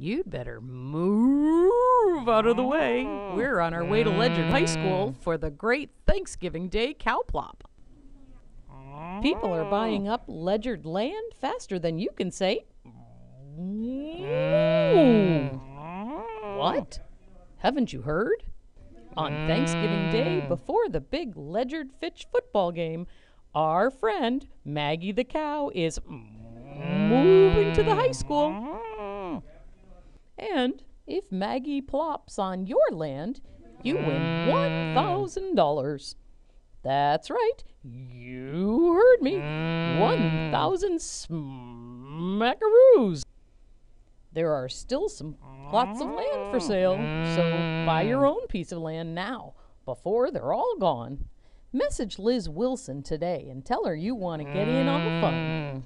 You'd better move out of the way. Mm. We're on our way to Ledyard High School mm. for the great Thanksgiving Day cow plop. People are buying up Ledyard land faster than you can say. Ooh. What? Haven't you heard? On Thanksgiving Day, before the big Ledyard Fitch football game, our friend Maggie the cow is moving to the high school. If Maggie plops on your land, you win $1,000. That's right. You heard me. 1,000 smackaroos. There are still some plots of land for sale, so buy your own piece of land now before they're all gone. Message Liz Wilson today and tell her you want to get in on the fun.